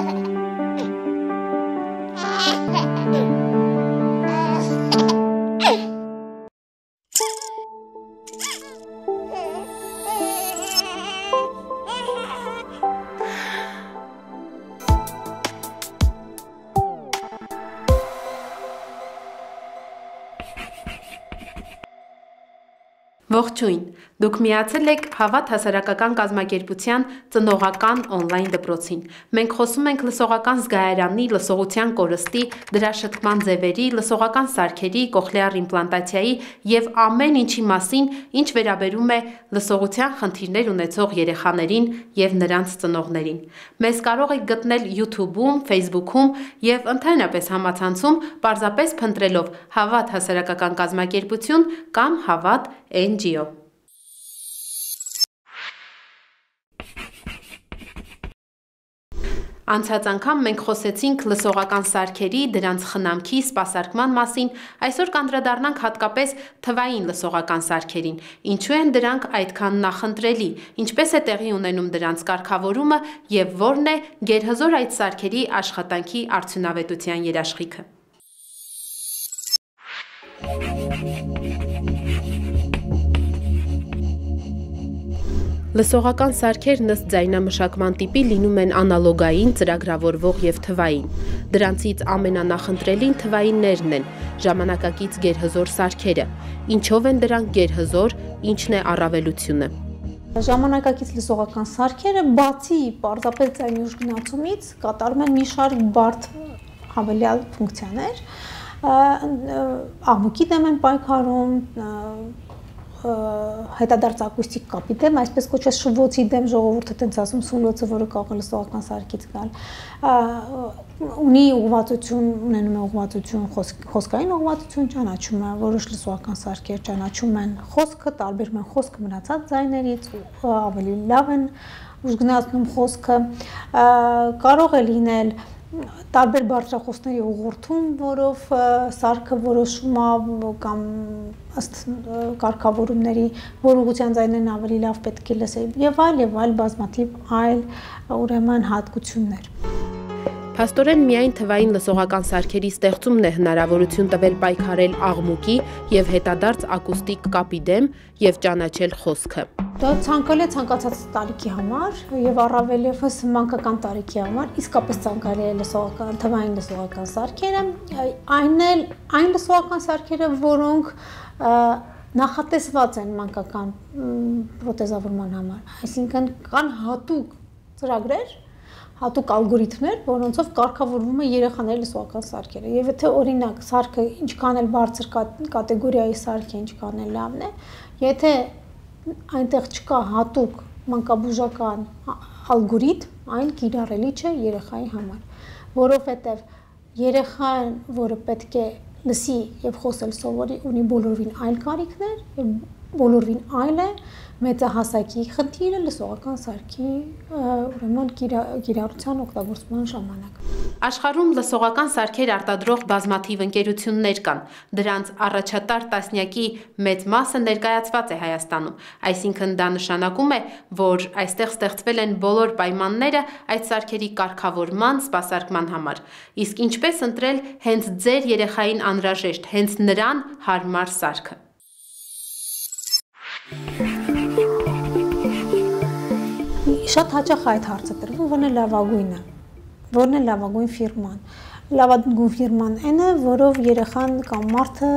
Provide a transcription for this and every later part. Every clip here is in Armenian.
Yeah. Ողջույն։ Դուք միացել եք Հավատ հասարակական կազմակերպության ծնողական on-line դպրոցին։ Մենք խոսում ենք լսողական զգայարանի, լսողության կորստի, դրա շտկման ձևերի, լսողական սարքերի, կոխլեար իմպլանտացիայի եւ ամեն ինչի մասին, ինչ վերաբերում է լսողության խնդիրներ ունեցող երեխաներին եւ նրանց ծնողներին։ Մեզ կարող եք գտնել YouTube-ում, Facebook-ում եւ ընդհանրապես համացանցում, պարզապես փնտրելով Հավատ հասարակական կազմակերպություն կամ Հավատ NGO Անցած անգամ մենք խոսեցինք լսողական սարքերի, դրանց խնամքի, սպասարկման մասին, այսօր կանդրադառնանք հատկապես թվային լսողական սարքերին։ Ինչու են դրանք այդքան նախընտրելի, ինչպես է տեղի ունենում դրանց կարգավորումը եւ որն է գերհզոր այդ սարքերի աշխատանքի արդյունավետության երաշխիքը։ Լսողական սարքերն ըստ ձայնամշակման տիպի լինում են անալոգային, ծրագրավորվող եւ թվային։ Դրանցից ամենանախընտրելին թվայիններն են, ժամանակակից գերհզոր սարքերը։ Ինչով են դրանք գերհզոր, ինչն է առավելությունը։ Ժամանակակից լսողական սարքերը բացի պարզապես ձայնի ուժգնացումից կատարում են մի շարք բարդ հավելյալ ֆունկցիաներ, աղմուկի դեմ են պայքարում, հետադարձ ակուստիկ կապի դեմ, այսպես կոչված շվոցի դեմ ժողովուրդը տենց ասում սուլոցը, որը կարող է լսողական սարքից գալ, ունի ուղղվածություն, ունենում է ուղղվածություն, խոսքային ուղղվածություն ճանաչում է, որոշ լսողական սարքեր ճանաչում են խոսքը, տարբերում են խոսքը մնացած ձայներից, ավելի լավ են ուժգնացնում խոսքը, կարող է լինել տարբեր բարձրախոսների ուղղորդում, որով սարքը որոշում է կամ ըստ կարգավորումների որ ուղղության ձայներն ավելի լավ պետք է լսել եւ այլ եւ այլ բազմաթիվ այլ ուրեմն հատկություններ։ Փաստորեն միայն թվային լսողական սարքերի ստեղծումն է հնարավորություն տվել պայքարել աղմուկի եւ հետադարձ ակուստիկ կապի դեմ եւ ճանաչել խոսքը։ Դա ցանկալի է ցանկացած տարիքի համար եւ առավել եւս մանկական տարիքի համար իսկապես ցանկալի է լսողական թվային լսողական սարքերը, այն էլ այն լսողական սարքերը, որոնք նախատեսված են մանկական պրոթեզավորման համար, այսինքն կան հատուկ ծրագրեր, հատուկ ալգորիթմներ, որոնցով կարգավորվում է երեխաների լսողական սարքերը։ Եվ եթե օրինակ սարքը ինչքան էլ բարձր կատեգորիայի սարք է, ինչքան էլ լավն է, եթե այնտեղ չկա հատուկ մանկաբուժական ալգորիթմ, այն կիրառելի չէ երեխայի համար, որովհետև երեխան, որը պետք է լսի եւ խոսել սովորի, ունի բոլորին այլ կարիքներ եւ բոլորին այլ է, մեծահասակի խնդիրը լսողական սարքի ուրեմն կիրառության օգտագործման ժամանակ։ Աշխարհում լսողական սարքեր արտադրող բազմաթիվ ընկերություններ կան։ Դրանց առաջատար տասնյակի մեծ մասը ներկայացված է Հայաստանում։ Այսինքն դա նշանակում է, որ այստեղ ստեղծվել են բոլոր պայմանները այդ սարքերի կարգավորման, սպասարկման համար։ Իսկ ինչպես ընտրել հենց ձեր երեխային անհրաժեշտ, հենց նրան հարմար սարքը։ Շատ հաճախ այդ հարցը տրվում, որն է լավագույնը։ Որն է լավագույն ֆիրման։ Լավագույն ֆիրման այն է, որով երեխան կամ մարդը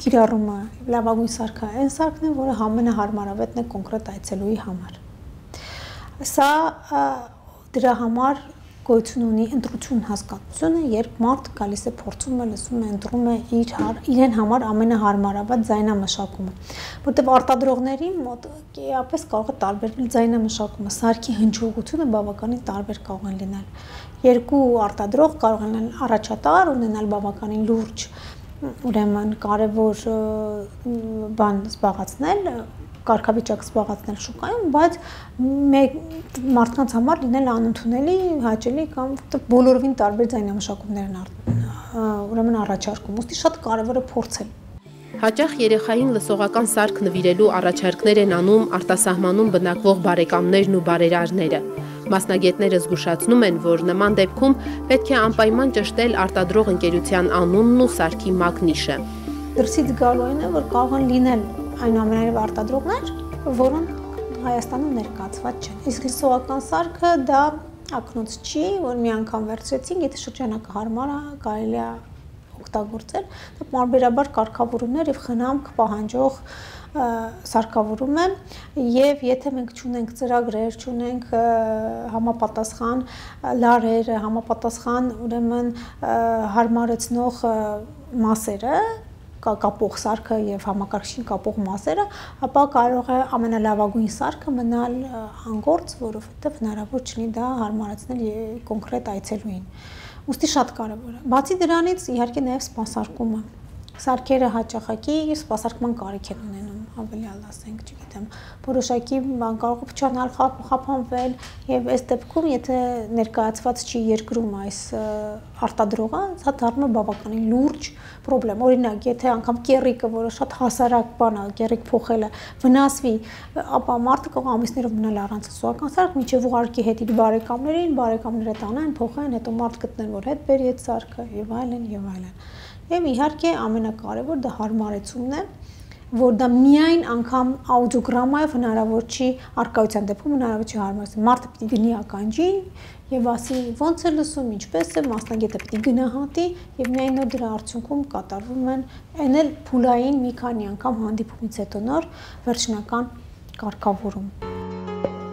կիրառում է լավագույն սարքը, այն սարքն է, որը ամենահարմարավետն է կոնկրետ այցելուի համար։ Սա դրա համար գոյություն ունի ընտրություն հասկացությունը, երբ մարդ գալիս է փորձում է, լսում է, ընտրում է իր իրեն համար ամենահարմարավատ ձայնամշակումը, որտեղ արտադրողների մոտ կեապես կարող է տարբերվել ձայնամշակումը, սարքի հնչողությունը բավականին տարբեր կարող են լինել։ Երկու արտադրող կարող են առաջատար ունենալ բավականին լուրջ ուրեմն կարևոր բան զբաղացնել կարգավիճակ զբաղացնել շուկայում, բայց մեկ մարդկանց համար լինել անընդունելի, հաճելի կամ բոլորովին տարբեր ձայնամշակումներ են ուրեմն առաջարկում։ Ոստի շատ կարևոր է փորձել Հաճախ երեխային լսողական սարք նվիրելու առաջարկներ են անում արտասահմանում բնակվող բարեկամներն ու բարերարները։ Մասնագետները զգուշացնում են, որ նման դեպքում պետք է անպայման ճշտել արտադրող ընկերության անունն ու սարքի մագնիշը։ Դրսից գալու այն է, որ կարող են լինել այնուամենայնիվ արտադրողներ, որոնք Հայաստանում ներկայացված չեն։ Իսկ լսողական սարքը դա ակնոց չի, որ մի անգամ վերցրեցինք, եթե շրջանակը հարմար է, կարելի է օգտագործել, դա մարբերաբար կարգավորումներ եւ խնամք պահանջող սարքավորում է եւ եթե մենք ճունենք ծրագրեր, ճունենք համապատասխան լարեր, համապատասխան ուրեմն հարմարեցնող մասերը, կապող սարքը եւ համակարգչին կապող մասերը, ապա կարող է ամենալավագույն սարքը մնալ անգործ, որովհետեւ հնարավոր չլինի դա հարմարացնել կոնկրետ այցելուին։ Ոստի շատ կարևոր է։ Բացի դրանից իհարկե նաև սպասարկումը։ Սարքերը հաճախակի սպասարկման կարիք են ունենում, ավելի ալ ասենք, չգիտեմ, որոշակի բան կարող փչանալ, խափանվել եւ այս դեպքում եթե ներկայացված չի երկրում այս արտադրողը, դա դառնում է բավականին լուրջ խնդրեմ։ Օրինակ, եթե անգամ կերիկը, որը շատ հասարակ բան է, կերիկ փոխելը վնասվի, ապա մարդը կարող ամիսներով մնալ առանց սոական սարք, միջև ուղարկի հետ իր բարեկամներին, բարեկամները տանեն, փոխեն, հետո մարդ գտնեն, որ հետ բերի այդ սարքը եւ այլն եւ այլն։ Եվ իհարկե ամենակարևոր դա հարմարեցումն է, որ դա միայն անգամ աուդիոգրամայով հնարավոր չի արկայության դեպքում հնարավոր չի հարմարեցնել։ Մարդը պիտի գնի ականջի եւ ասի ոնց է լսում, ինչպես է, մասնագետը պիտի գնահատի եւ միայն նոր դրա արդյունքում կատարվում են այն էլ փուլային մի քանի անգամ հանդիպումից հետո նոր վերջնական կարգավորում։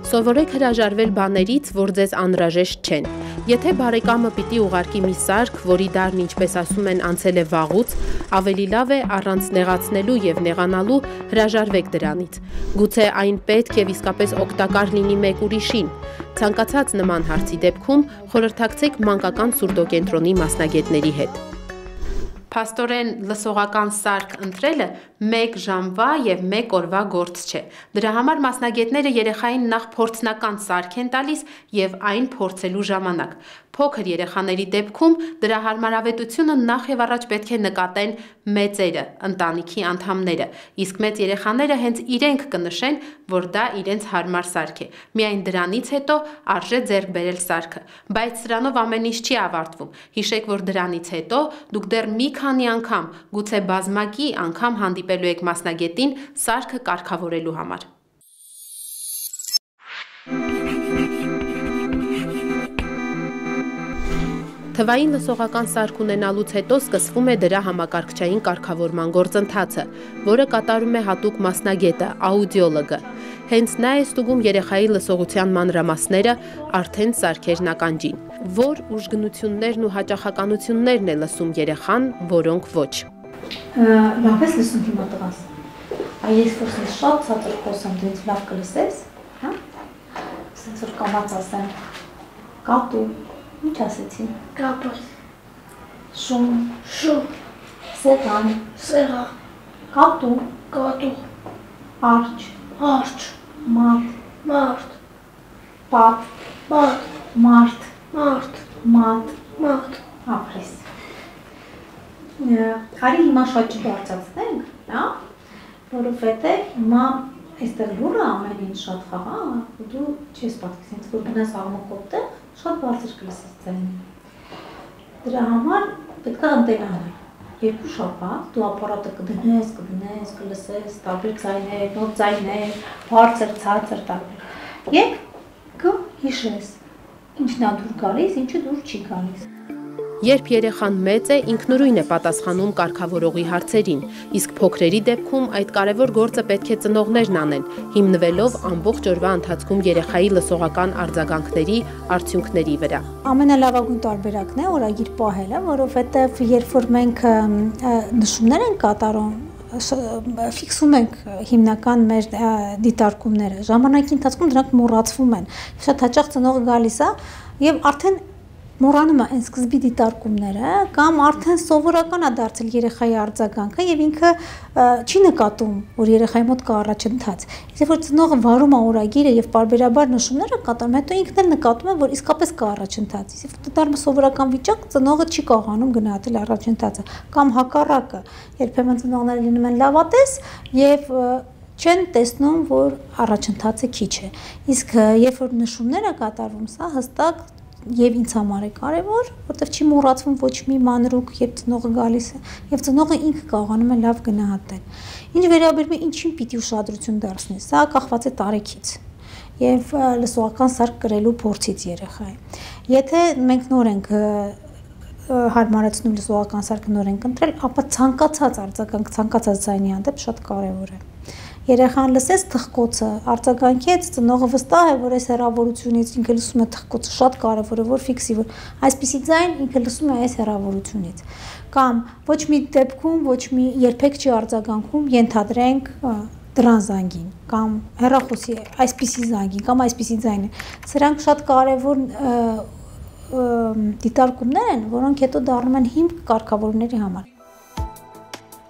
Սովորեք հրաժարվել բաներից, որ ձեզ անհրաժեշտ չեն։ Եթե բարեկամը պիտի ուղարկի մի սարք, որի դարն ինչպես ասում են անցել է վաղուց, ավելի լավ է առանց նեղացնելու եւ նեղանալու հրաժարվեք դրանից։ Գուցե այն պետք եւ իսկապես օգտակար լինի մեկ ուրիշին։ Ցանկացած նման հարցի դեպքում խորհրդակցեք մանկական սուրդոկենտրոնի մասնագետների հետ փաստորեն լսողական սարք ընտրելը 1 ժամվա եւ 1 օրվա գործ չէ։ Դրա համար մասնագետները երեխային նախ փորձնական սարք են տալիս եւ այն փորձելու ժամանակ փոքր երեխաների դեպքում դրա հարմարավետությունը նախ եւ առաջ պետք է նկատեն մեծերը, ընտանիքի անդամները, իսկ մեծ երեխաները հենց իրենք կնշեն, որ դա իրենց հարմար սարք է։ Միայն դրանից հետո արժե ձեռք բերել սարքը, բայց սրանով ամեն ինչ չի ավարտվում։ Հիշեք, որ դրանից հետո դուք դեռ մի քանի անգամ, գուցե բազմակի անգամ հանդիպելու եք մասնագետին սարքը կարգավորելու համար։ Թվային լսողական սարք ունենալուց հետո սկսվում է դրա համակարգչային կարգավորման գործընթացը, որը կատարում է հատուկ մասնագետը, աուդիոլոգը։ Հենց նա է ստուգում երեխայի լսողության մանրամասները արդեն սարքերն ականջին։ Որ ուժգնություններն ու հաճախականություններն է լսում երեխան, որոնք ոչ։ Լավ ես լսում հիմա տղաս։ Այ ես խոսում շատ ցածր խոսում, դու ինձ լավ կլսես, հա? Սենց որ կամած ասեմ։ Կատու, Ինչ ասեցի։ Կապոս։ Շուն։ Շուն։ Սեղան։ Սեղան։ Կատու։ Կատու։ Արջ։ Արջ։ Մարդ։ Մարդ։ Պապ։ Պապ։ Մարդ։ Մարդ։ Մատ։ Մարդ։ Ապրես։ Արի հիմա շատ չբարձացնենք, հա? Որովհետև հիմա այստեղ լուրը ամեն ինչ շատ խաղա, ու դու չես պատկերացնի, որ գնաս աղմկոտտեղ շատ բարձր կլսես ձայնը։ Դրա համար պետք է ընտենանել։ Երկու շաբաթ դու ապարատը կդնես, կդնես, կլսես, տարբեր ձայներ, նոր ձայներ, բարձր, ցածր տարբեր։ Եկ կը հիշես։ Ինչն է դուր գալիս, ինչը դուր չի գալիս։ Երբ երեխան մեծ է, ինքնուրույն է պատասխանում կարգավորողի հարցերին, իսկ փոքրերի դեպքում այդ կարևոր գործը պետք է ծնողներն անեն, հիմնվելով ամբողջ օրվա ընթացքում երեխայի լսողական արձագանքների, արդյունքների վրա։ Ամենալավագույն տարբերակն է օրագիր պահելը, որովհետև երբ որ մենք նշումներ ենք կատարում, ֆիքսում ենք հիմնական մեր դիտարկումները։ Ժամանակի ընթացքում դրանք մոռացվում են։ Շատ հաճախ ծնողը գալիս է եւ արդեն մոռանում է այն սկզբի դիտարկումները կամ արդեն սովորական է դարձել երեխայի արձագանքը եւ ինքը չի նկատում, որ երեխայի մոտ կա առաջընթաց։ Իսկ որ ծնողը վարում է օրագիրը եւ բարբերաբար նշումները կատարում, հետո ինքն էլ նկատում է, որ իսկապես կա առաջընթաց։ Իսկ դառնում սովորական վիճակ, ծնողը չի կարողանում գնահատել առաջընթացը կամ հակառակը։ Երբեմն ծնողները լինում են լավատես եւ չեն տեսնում, որ առաջընթացը քիչ է։ Իսկ երբ որ նշումները կատարվում, սա հստակ եւ ինձ համար է կարեւոր, որովհետեւ չի մոռացվում ոչ մի մանրուք, երբ ծնողը գալիս է, եւ ծնողը ինքը կարողանում է լավ գնահատել։ Ինչ վերաբերում է ինչին պիտի ուշադրություն դարձնի, սա կախված է տարիքից եւ լսողական սարք կրելու փորձից երեխայի։ Եթե մենք նոր ենք հարմարեցնում լսողական սարքը նոր ենք ընտրել, ապա ցանկացած արձագանք, ցանկացած ձայնի հանդեպ շատ կարեւոր է երեխան լսեց թխկոցը, արձագանքեց, ծնողը վստահ է, որ այս հեռավորությունից ինքը լսում է թխկոցը, շատ կարևոր է, որ ֆիքսի, որ այսպիսի ձայն ինքը լսում է այս հեռավորությունից։ Կամ ոչ մի դեպքում, ոչ մի երբեք չի արձագանքում, ենթադրենք դրան զանգին կամ հեռախոսի այսպիսի զանգին կամ այսպիսի ձայնը։ Սրանք շատ կարևոր դիտարկումներ են, որոնք հետո դառնում են հիմք կարգավորումների համար։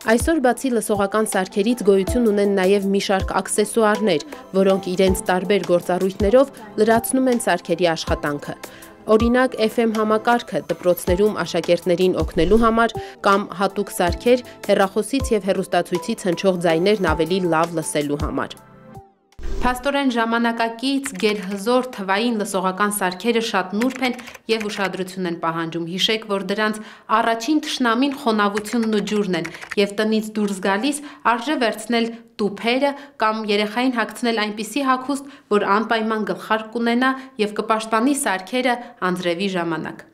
Այսօր բացի լսողական սարքերից գոյություն ունեն նաև մի շարք աքսեսուարներ, որոնք իրենց տարբեր գործառույթներով լրացնում են սարքերի աշխատանքը։ Օրինակ FM համակարգը դպրոցներում աշակերտներին օգնելու համար կամ հատուկ սարքեր հեռախոսից եւ հեռուստացույցից հնչող ձայներն ավելի լավ լսելու համար։ Փաստորեն ժամանակակից գերհզոր թվային լսողական սարքերը շատ նուրբ են եւ ուշադրություն են պահանջում։ Հիշեք, որ դրանց առաջին ճշնամին խոնավությունն ու ջուրն են եւ տնից դուրս գալիս արժե վերցնել տուփերը կամ երեխային հագցնել այնպիսի հագուստ, որ անպայման գլխարկ կունենա եւ կպաշտպանի սարքերը անձրևի ժամանակ։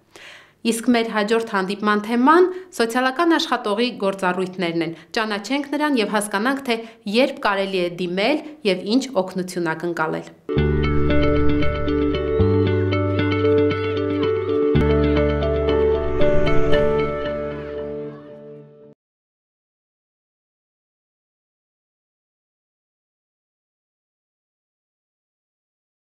Իսկ մեր հաջորդ հանդիպման թեման սոցիալական աշխատողի գործառույթներն են։ Ճանաչենք նրան եւ հասկանանք, թե երբ կարելի է դիմել եւ ինչ օգնություն ակնկալել։